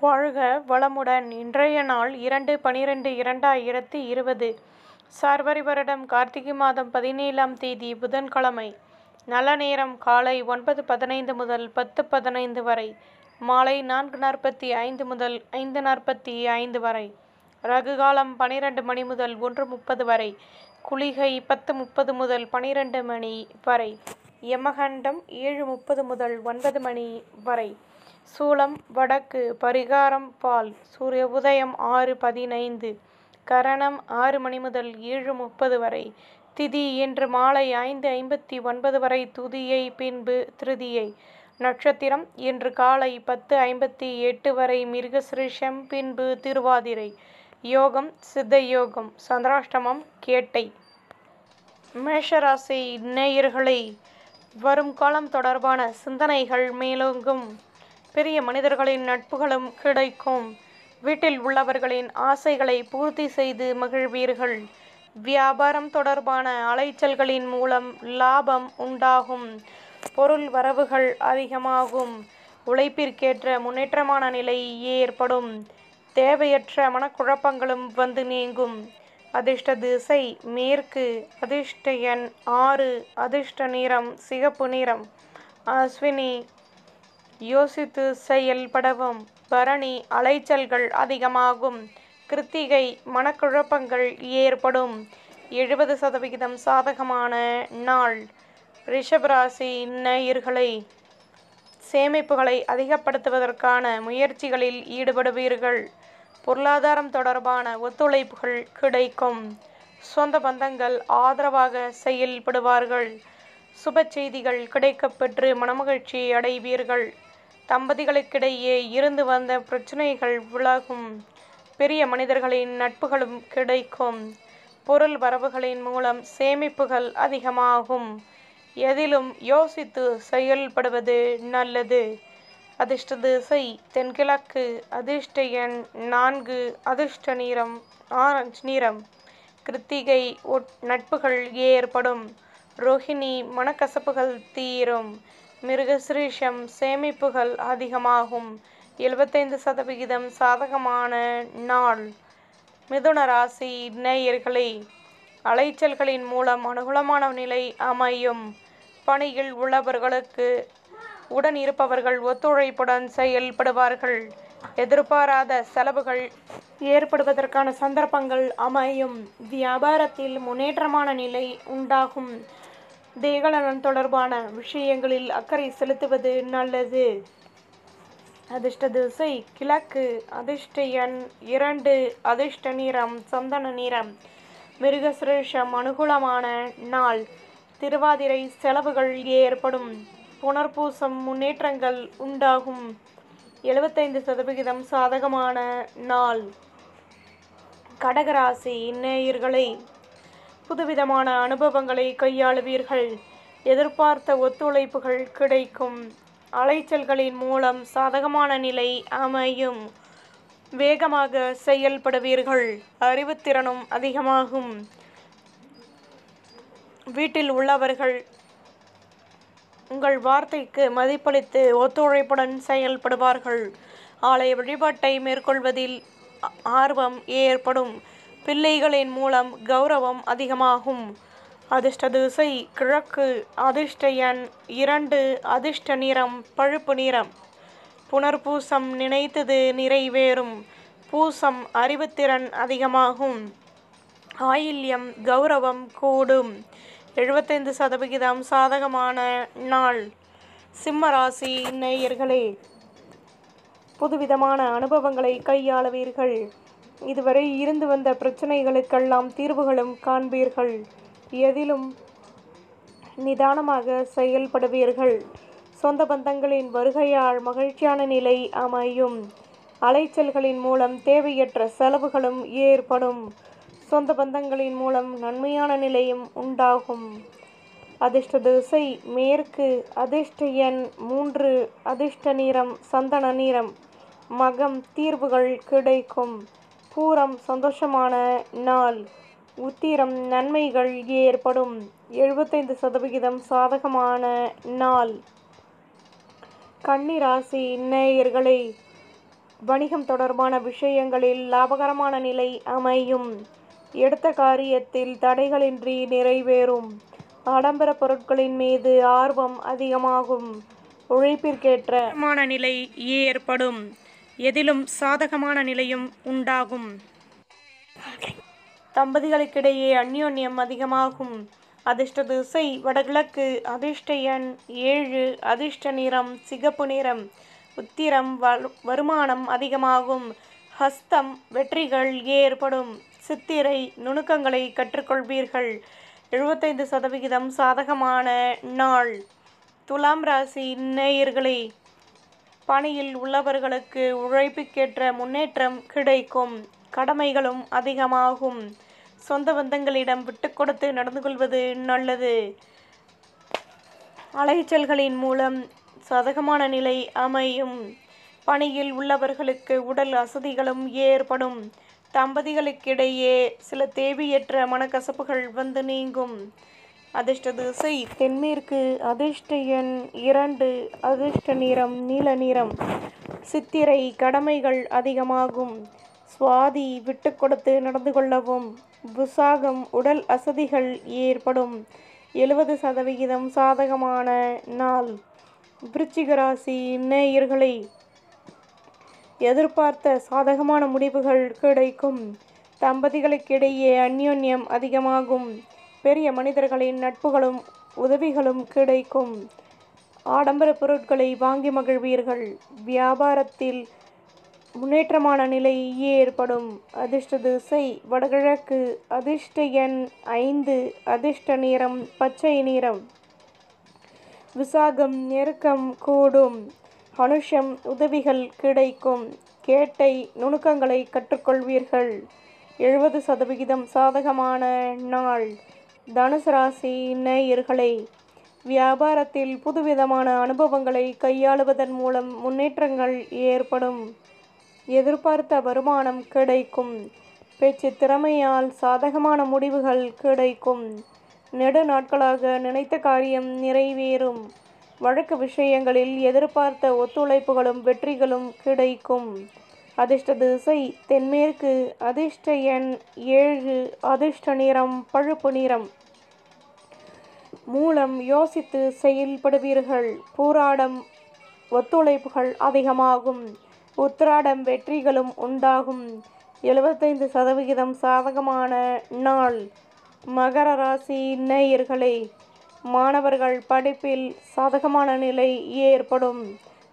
வாழ்க வளமுடன். இன்றைய நாள் இரண்டு பனிரெண்டு இரண்டாயிரத்தி இருபது. சார்வரி வருடம் கார்த்திகை மாதம் பதினேழாம் தேதி புதன்கிழமை. நல்ல நேரம் காலை ஒன்பது பதினைந்து முதல் பத்து பதினைந்து வரை. மாலை நான்கு நாற்பத்தி ஐந்து முதல் ஐந்து நாற்பத்தி ஐந்து வரை. ரகு காலம் பனிரெண்டு மணி முதல் ஒன்று முப்பது வரை. குளிகை பத்து முப்பது முதல் பனிரெண்டு மணி வரை. யமகண்டம் ஏழு முப்பது முதல் ஒன்பது மணி வரை. சூலம் வடக்கு பரிகாரம் பால் சூரிய உதயம் ஆறு பதினைந்து கரணம் ஆறு மணி முதல் ஏழு முப்பது வரை திதி இன்று மாலை ஐந்து ஐம்பத்தி ஒன்பது வரை துதியை பின்பு திருதியை நட்சத்திரம் இன்று காலை பத்து ஐம்பத்தி எட்டு வரை மிருகசிருஷம் பின்பு திருவாதிரை யோகம் சித்த யோகம் சந்திராஷ்டமம் கேட்டை. மேஷராசி நேயர்களை வரும் காலம் தொடர்பான சிந்தனைகள் மேலோங்கும். பெரிய மனிதர்களின் நட்புகளும் கிடைக்கும். வீட்டில் உள்ளவர்களின் ஆசைகளை பூர்த்தி செய்து மகிழ்வீர்கள். வியாபாரம் தொடர்பான அலைச்சல்களின் மூலம் லாபம் உண்டாகும். பொருள் வரவுகள் அதிகமாகும். உழைப்பிற்கேற்ற முன்னேற்றமான நிலை ஏற்படும். தேவையற்ற மனக்குழப்பங்களும் வந்து நீங்கும். அதிர்ஷ்ட திசை மேற்கு அதிர்ஷ்ட எண் ஆறு அதிர்ஷ்ட நிறம் சிகப்பு நிறம். அஸ்வினி யோசித்து செயல்படவும். பரணி அலைச்சல்கள் அதிகமாகும். கிருத்திகை மனக்குழப்பங்கள் ஏற்படும். எழுபது சதவிகிதம் சாதகமான நாள். ரிஷபராசி நேயர்களை சேமிப்புகளை அதிகப்படுத்துவதற்கான முயற்சிகளில் ஈடுபடுவீர்கள். பொருளாதாரம் தொடர்பான ஒத்துழைப்புகள் கிடைக்கும். சொந்த பந்தங்கள் ஆதரவாக செயல்படுவார்கள். சுப செய்திகள் கிடைக்கப்பெற்று மனமகிழ்ச்சி அடைவீர்கள். தம்பதிகளுக்கிடையே இருந்து வந்த பிரச்சனைகள் விலகும். பெரிய மனிதர்களின் நட்புகளும் கிடைக்கும். பொருள் வரவுகளின் மூலம் சேமிப்புகள் அதிகமாகும். எதிலும் யோசித்து செயல்படுவது நல்லது. அதிர்ஷ்ட திசை தென்கிழக்கு அதிர்ஷ்ட எண் நான்கு அதிர்ஷ்ட நிறம் ஆரஞ்சு நிறம். கிருத்திகை நட்புகள் ஏற்படும். ரோஹிணி மனக்கசப்புகள் தீரும். மிருகசிரீஷம் சேமிப்புகள் அதிகமாகும். எழுபத்தைந்து சதவிகிதம் சாதகமான நாள் மிதுன ராசி நேயர்களே அலைச்சல்களின் மூலம் அனுகூலமான நிலை அமையும். பணியில் உள்ளவர்களுக்கு உடன் இருப்பவர்கள் ஒத்துழைப்புடன் செயல்படுவார்கள். எதிர்பாராத செலவுகள் ஏற்படுவதற்கான சந்தர்ப்பங்கள் அமையும். வியாபாரத்தில் முன்னேற்றமான நிலை உண்டாகும். தேகலனம் தொடர்பான விஷயங்களில் அக்கறை செலுத்துவது நல்லது. அதிர்ஷ்ட திசை கிழக்கு அதிர்ஷ்ட எண் இரண்டு அதிர்ஷ்ட நிறம் சந்தன நிறம். மிருகசிரேஷம் அனுகூலமான நாள். திருவாதிரை செலவுகள் ஏற்படும். புனர்பூசம் முன்னேற்றங்கள் உண்டாகும். எழுபத்தைந்து சதவிகிதம் சாதகமான நாள். கடகராசி நேயர்களை புதுவிதமான அனுபவங்களை கையாளுவீர்கள். எதிர்பார்த்த ஒத்துழைப்புகள் கிடைக்கும். அலைச்சல்களின் மூலம் சாதகமான நிலை அமையும். வேகமாக செயல்படுவீர்கள். அறிவுத்திறனும் அதிகமாகும். வீட்டில் உள்ளவர்கள் உங்கள் வார்த்தைக்கு மதிப்பளித்து ஒத்துழைப்புடன் செயல்படுவார்கள். ஆலய வழிபாட்டை மேற்கொள்வதில் ஆர்வம் ஏற்படும். பிள்ளைகளின் மூலம் கௌரவம் அதிகமாகும். அதிர்ஷ்ட திசை கிழக்கு அதிர்ஷ்ட எண் இரண்டு அதிர்ஷ்ட நிறம் பழுப்பு நிறம். புனர்பூசம் நினைத்தது நிறைவேறும். பூசம் அறிவுத்திறன் அதிகமாகும். ஆயில்யம் கௌரவம் கூடும். எழுபத்தைந்து சதவிகிதம் சாதகமான நாள். சிம்ம ராசி நேயர்களே புதுவிதமான அனுபவங்களை கையாளுவீர்கள். இதுவரை இருந்து வந்த பிரச்சனைகளுக்கெல்லாம் தீர்வுகளும் காண்பீர்கள். எதிலும் நிதானமாக செயல்படுவீர்கள். சொந்த பந்தங்களின் வருகையால் மகிழ்ச்சியான நிலை அமையும். அலைச்சல்களின் மூலம் தேவையற்ற செலவுகளும் ஏற்படும். சொந்த பந்தங்களின் மூலம் நன்மையான நிலையும் உண்டாகும். அதிர்ஷ்ட திசை மேற்கு அதிர்ஷ்ட எண் மூன்று அதிர்ஷ்ட நிறம் சந்தன நிறம். மகம் தீர்வுகள் கிடைக்கும். பூரம் சந்தோஷமான நாள் உத்திரம் நன்மைகள் ஏற்படும் எழுபத்தைந்து சதவிகிதம் சாதகமான நாள் கன்னிராசி நேயர்களை வணிகம் தொடர்பான விஷயங்களில் லாபகரமான நிலை அமையும். எடுத்த காரியத்தில் தடைகளின்றி நிறைவேறும். ஆடம்பர பொருட்களின் மீது ஆர்வம் அதிகமாகும். உழைப்பிற்கேற்ற நிலை ஏற்படும். எதிலும் சாதகமான நிலையும் உண்டாகும். தம்பதிகளுக்கிடையே அந்யோன்யம் அதிகமாகும். அதிர்ஷ்ட திசை வடகிழக்கு. அதிர்ஷ்ட எண் ஏழு. அதிர்ஷ்ட நிறம் சிகப்பு நிறம். உத்திரம் வருமானம் அதிகமாகும். ஹஸ்தம் வெற்றிகள் ஏற்படும். சித்திரை நுணுக்கங்களை கற்றுக்கொள்வீர்கள். எழுபத்தைந்து சதவிகிதம் சாதகமான நாள். துலாம் ராசி நேயர்களே பணியில் உள்ளவர்களுக்கு உழைப்புக்கேற்ற முன்னேற்றம் கிடைக்கும். கடமைகளும் அதிகமாகும். சொந்த பந்தங்களிடம் விட்டு கொடுத்து நடந்து கொள்வது நல்லது. அலைச்சல்களின் மூலம் சாதகமான நிலை அமையும். பணியில் உள்ளவர்களுக்கு உடல் அசதிகளும் ஏற்படும். தம்பதிகளுக்கிடையே சில தேவையற்ற மனக்கசப்புகள் வந்து நீங்கும். அதிர்ஷ்ட திசை தென்மேற்கு. அதிர்ஷ்ட எண் இரண்டு. அதிர்ஷ்ட நிறம் நீல நிறம். சித்திரை கடமைகள் அதிகமாகும். சுவாதி விட்டு கொடுத்து நடந்து கொள்ளவும். விசாகம் உடல் அசதிகள் ஏற்படும். எழுபது சதவிகிதம் சாதகமான நாள். விருச்சிகராசி நேயர்களை எதிர்பார்த்த சாதகமான முடிவுகள் கிடைக்கும். தம்பதிகளுக்கிடையே அந்யோன்யம் அதிகமாகும். பெரிய மனிதர்களின் நட்புகளும் உதவிகளும் கிடைக்கும். ஆடம்பர பொருட்களை வாங்கி மகிழ்வீர்கள். வியாபாரத்தில் முன்னேற்றமான நிலை ஏற்படும். அதிர்ஷ்ட திசை வடகிழக்கு. அதிர்ஷ்ட எண் ஐந்து. அதிர்ஷ்ட நிறம் பச்சை நிறம். விசாகம் நெருக்கம் கூடும். அனுஷம் உதவிகள் கிடைக்கும். கேட்டை நுணுக்கங்களை கற்றுக்கொள்வீர்கள். எழுபது சதவிகிதம் சாதகமான நாள். தனுசு ராசி நேயர்களை வியாபாரத்தில் புதுவிதமான அனுபவங்களை கையாளுவதன் மூலம் முன்னேற்றங்கள் ஏற்படும். எதிர்பார்த்த வருமானம் கிடைக்கும். பேச்சு திறமையால் சாதகமான முடிவுகள் கிடைக்கும். நெடு நாட்களாக நினைத்த காரியம் நிறைவேறும். வழக்கு விஷயங்களில் எதிர்பார்த்த ஒத்துழைப்புகளும் வெற்றிகளும் கிடைக்கும். அதிர்ஷ்ட திசை தென்மேற்கு. அதிர்ஷ்ட எண் ஏழு. அதிர்ஷ்ட நிறம் பழுப்பு நிறம். மூலம் யோசித்து செயல்படுவீர்கள். பூராடம் ஒத்துழைப்புகள் அதிகமாகும். உத்திராடம் வெற்றிகளும் உண்டாகும். எழுபத்தைந்து சதவிகிதம் சாதகமான நாள். மகர ராசி நேயர்களே மாணவர்கள் படிப்பில் சாதகமான நிலை ஏற்படும்.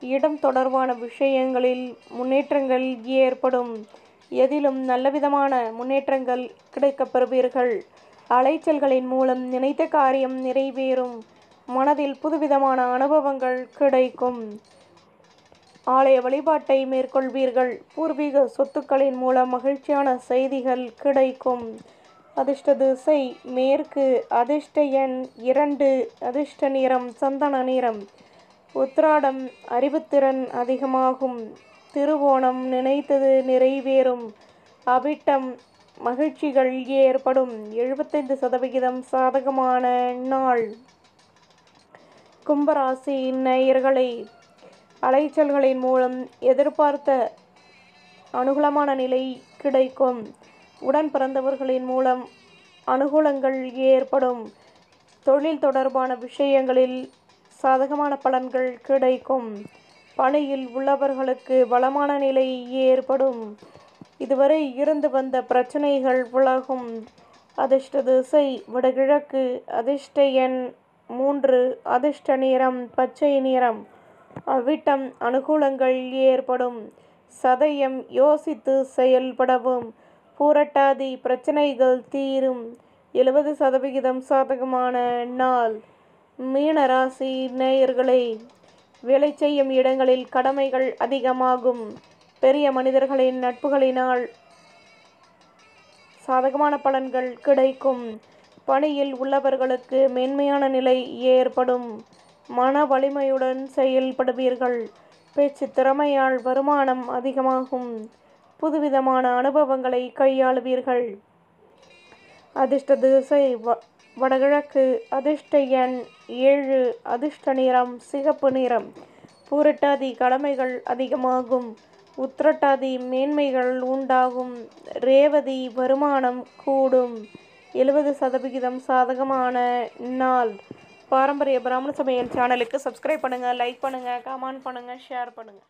இடம் தொடர்பான விஷயங்களில் முன்னேற்றங்கள் ஏற்படும். எதிலும் நல்லவிதமான முன்னேற்றங்கள் கிடைக்கப்பெறுவீர்கள் அலைச்சல்களின் மூலம் நினைத்த காரியம் நிறைவேறும். மனதில் புதுவிதமான அனுபவங்கள் கிடைக்கும். ஆலய வழிபாட்டை மேற்கொள்வீர்கள். பூர்வீக சொத்துக்களின் மூலம் மகிழ்ச்சியான செய்திகள் கிடைக்கும். அதிர்ஷ்ட திசை மேற்கு. அதிர்ஷ்ட எண் இரண்டு. அதிர்ஷ்ட நிறம் சந்தன நிறம். உத்ராடம் அறிவுத்திறன் அதிகமாகும். திருவோணம் நினைத்தது நிறைவேறும். அவிட்டம் மகிழ்ச்சிகள் ஏற்படும். எழுபத்தைந்து சதவிகிதம் சாதகமான நாள். கும்பராசி நேயர்களை அலைச்சல்களின் மூலம் எதிர்பார்த்த அனுகூலமான நிலை கிடைக்கும். உடன் பிறந்தவர்களின் மூலம் அனுகூலங்கள் ஏற்படும். தொழில் தொடர்பான விஷயங்களில் சாதகமான பலன்கள் கிடைக்கும். பணியில் உள்ளவர்களுக்கு வளமான நிலை ஏற்படும். இதுவரை இருந்து வந்த பிரச்சனைகள் விலகும். அதிர்ஷ்ட திசை வடகிழக்கு. அதிர்ஷ்ட எண் மூன்று. அதிர்ஷ்ட நிறம் பச்சை நிறம். அவ்விட்டம் அனுகூலங்கள் ஏற்படும். சதயம் யோசித்து செயல்படவும். பூரட்டாதி பிரச்சனைகள் தீரும். எழுபது சதவிகிதம் சாதகமான நாள். மீனராசி நேயர்களை நேயர்களே வேலை செய்யும் இடங்களில் கடமைகள் அதிகமாகும். பெரிய மனிதர்களின் நட்புகளினால் சாதகமான பலன்கள் கிடைக்கும். பணியில் உள்ளவர்களுக்கு மேன்மையான நிலை ஏற்படும். மன வலிமையுடன் செயல்படுவீர்கள். பேச்சு திறமையால் வருமானம் அதிகமாகும். புதுவிதமான அனுபவங்களை கையாளுவீர்கள். அதிர்ஷ்ட திசை வடகிழக்கு. அதிர்ஷ்ட எண் ஏழு. அதிர்ஷ்ட நிறம் சிகப்பு நிறம். பூரட்டாதி கடமைகள் அதிகமாகும். உத்திரட்டாதி மேன்மைகள் உண்டாகும். ரேவதி வருமானம் கூடும். எழுபது சதவிகிதம் சாதகமான நாள். பாரம்பரிய பிராமண சமையல் சேனலுக்கு சப்ஸ்கிரைப் பண்ணுங்கள் லைக் பண்ணுங்கள் கமெண்ட் பண்ணுங்கள் ஷேர் பண்ணுங்கள்